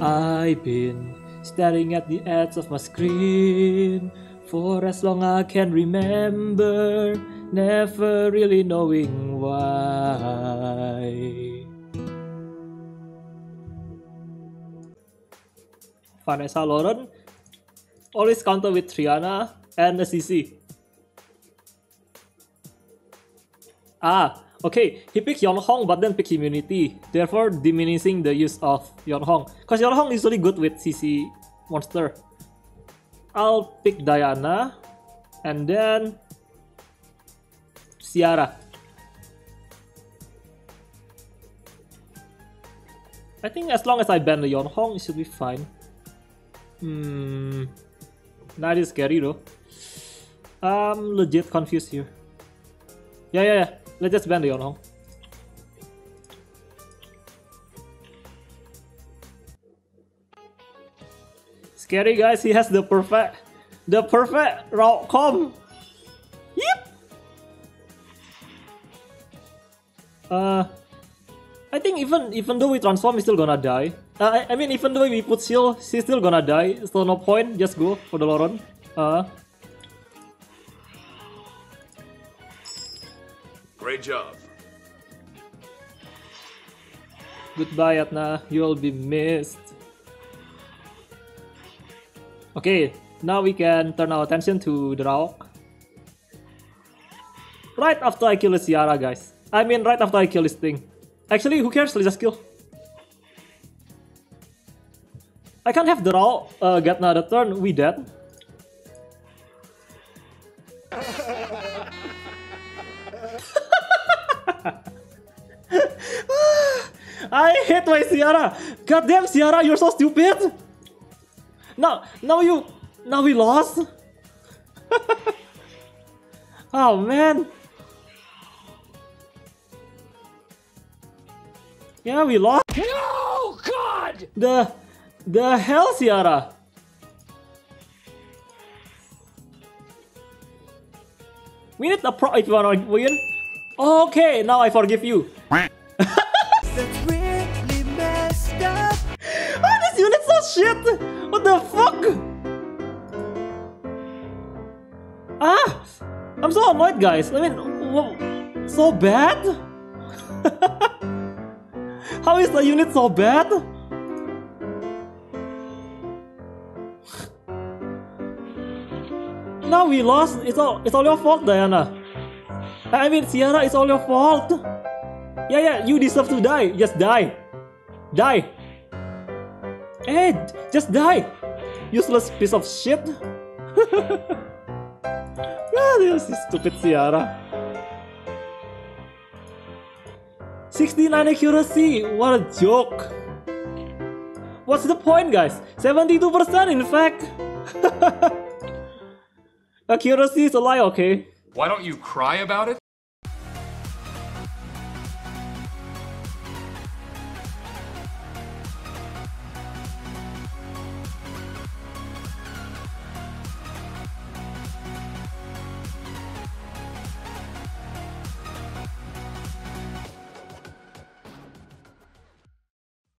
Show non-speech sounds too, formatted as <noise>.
I've been staring at the edge of my screen for as long I can remember, never really knowing why. Vanessa Lauren always counter with Triana and CC. Ah, okay, he picked Yonhong but then picked Immunity, therefore diminishing the use of Yonhong. Cause Yonhong is really good with CC monster. I'll pick Diana and then Seara. I think as long as I ban the Yonhong, it should be fine. Hmm. That is scary though. I'm legit confused here. Yeah, yeah, yeah. Let's just ban the Yonhong. Scary guys, he has the perfect, the perfect route com. Yep. Uh, I think even even though we transform, he's still gonna die. Uh, I, I mean, even though we put shield, she's still gonna die. So no point. Just go for the Lauren. Uh. Great job. Goodbye, Atna. You'll be missed. Okay, now we can turn our attention to the rock. Right after I kill the Seara, guys. I mean, right after I kill this thing. Actually, who cares? Let's just kill. I can't have the Rao uh, get another turn. We dead. <laughs> I hate my Seara. Goddamn Seara, you're so stupid. Now, now you, now we lost. <laughs> oh man. Yeah, we lost. No, God! The, the hell, Seara. We need a pro if you wanna win. Okay, now I forgive you. That's really messed up. Oh, this unit's so shit! What the fuck? Ah! I'm so annoyed, guys. I mean, so bad? <laughs> How is the unit so bad? Now we lost. It's all it's all your fault, Diana. I mean, Seara, it's all your fault. Yeah, yeah, you deserve to die. Just die. Die. Hey, just die. Useless piece of shit. <laughs> ah, this is stupid Seara. 69 accuracy. What a joke. What's the point, guys? 72% in fact. <laughs> accuracy is a lie, okay? Why don't you cry about it?